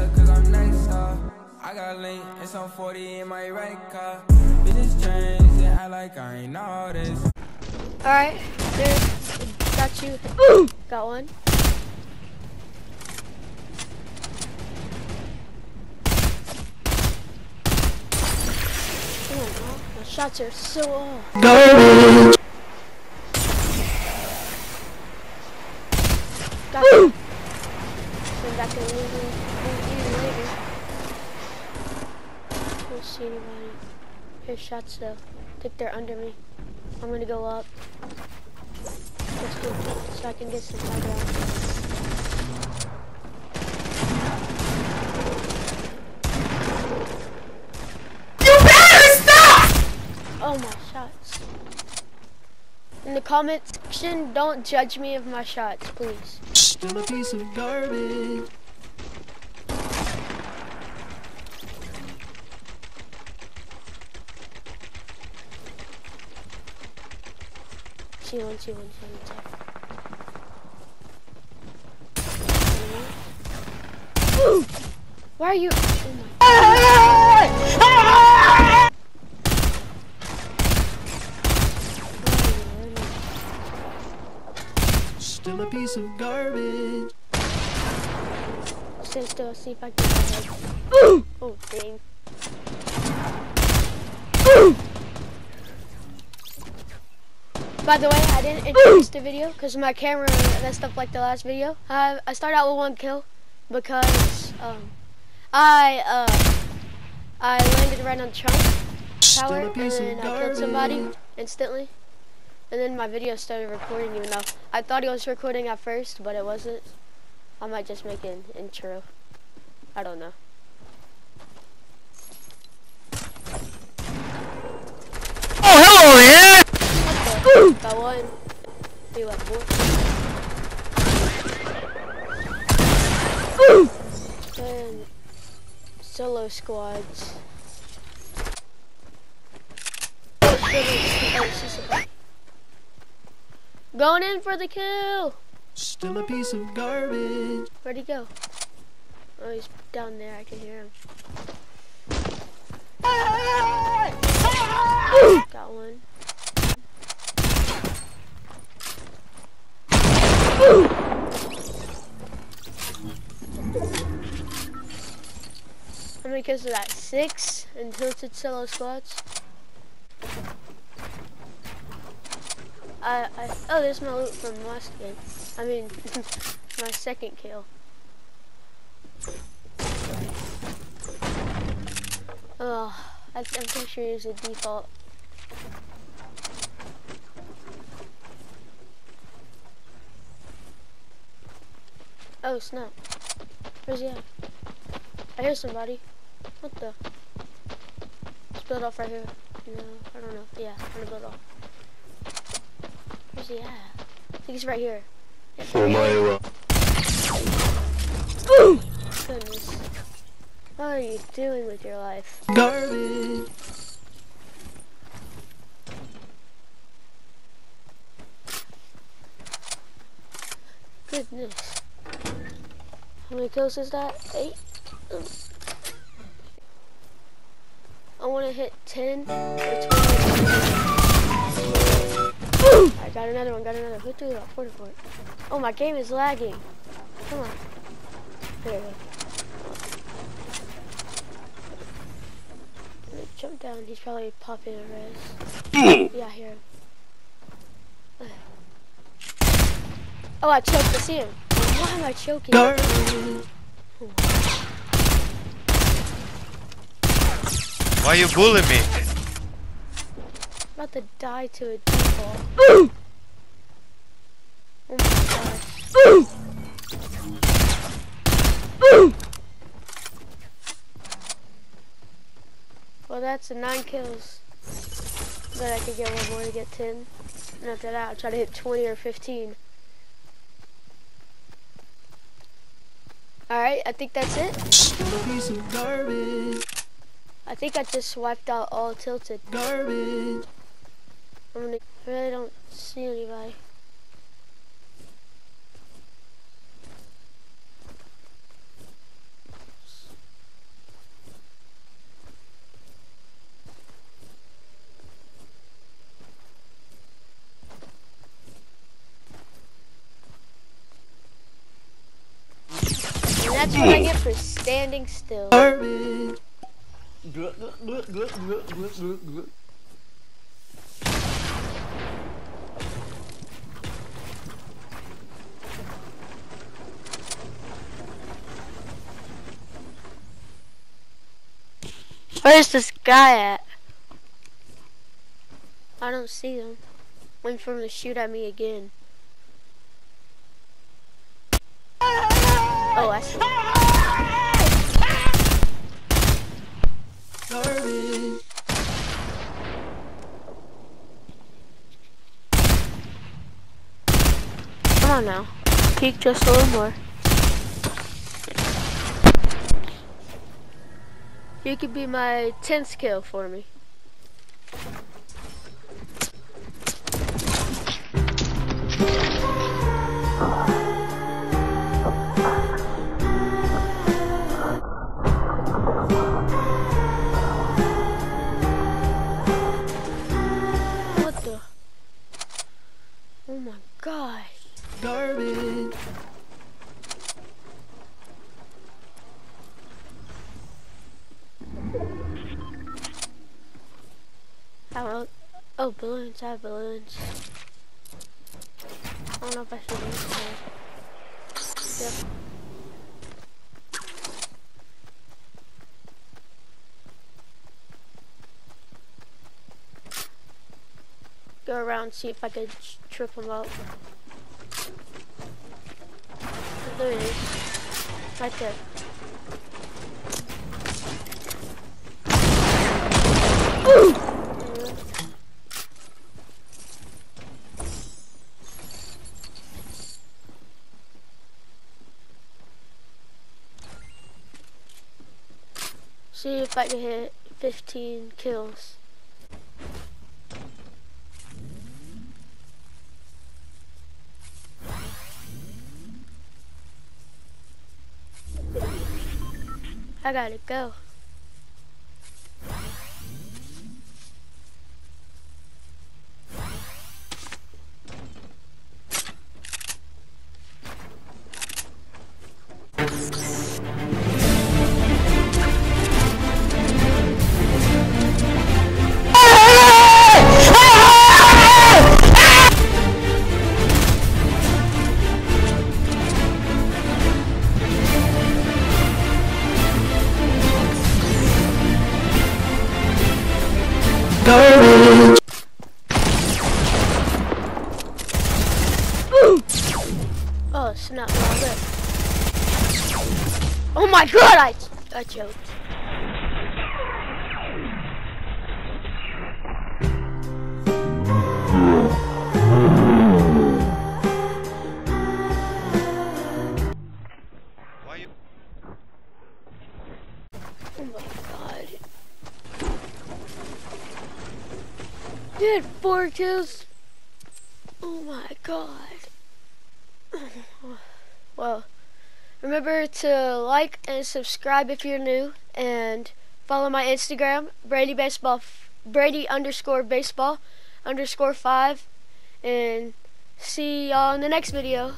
up cause I'm next up. I got link and some 40 in my right car. Bitches change and act like I ain't know this. Alright, there's got you. got one. Come on, bro. My shots are so off. Garbage. Got you. Send back to losing. later. Don't see anybody. Here's shots though. I think they're under me. I'm gonna go up. Let's go so I can get some high ground. You better stop! Oh my shots. In the comment section, don't judge me of my shots, please. Still a piece of garbage. See one, see one, see one, see one. Why are you? Oh my. Still a piece of garbage. Stand still, see if I can get. Oh, dang. By the way, I didn't introduce the video because my camera messed up like the last video. I, I started out with one kill because um, I uh, I landed right on the Still tower and then I killed somebody instantly. And then my video started recording even though I thought it was recording at first, but it wasn't. I might just make an intro. I don't know. Oh, hello, yeah! Okay, got one. Three left, four. And solo squads. Going in for the kill. Still a piece of garbage. Where'd he go? Oh, he's down there. I can hear him. Got one. Kills is that? Six in tilted solo squads. I, I, oh, there's my loot from last game. I mean, my second kill. Oh, I, I'm pretty sure it's a default. Oh snap! Where's he at? I hear somebody. What the? Let's build off right here. No, I don't know. Yeah, I'm gonna build off. Where's he at? I think he's right here. Yeah, oh, uh, Goodness. What are you doing with your life? Garbage. Goodness. How many kills is that? Eight? Want to hit 10 or 20. I got another one, got another. Who threw that? Port port. Oh, my game is lagging. Come on. There we go. Jump down. He's probably popping a res. yeah, I hear him. Oh, I choked. I see him. Why am I choking? Garbage. Why you bullying me? I'm about to die to a default. oh my gosh. Well, that's a nine kills. But I could get one more to get 10. And after that, I'll try to hit 20 or 15. Alright, I think that's it. I think I just swiped out all tilted. Garbage. I'm gonna, I really don't see anybody. That's what I get for standing still. Garbage. Where's this guy at? I don't see him. Waiting for him to shoot at me again. Oh, I see. Garbage. Come on now. Peek just a little more. You could be my 10th kill for me. Oh my gosh. Garbage. I don't Oh, balloons. I have balloons. I don't know if I should use them. Yep. Go around see if I could sh- trip them up. There it is. Right there. See if I can hit 15 kills. I gotta go. Snap. Oh my god, I, I choked. Oh my god. Dude, four kills. Oh my god. Well, remember to like and subscribe if you're new, and follow my Instagram, Brady Baseball, Brady underscore baseball underscore five, and see y'all in the next video.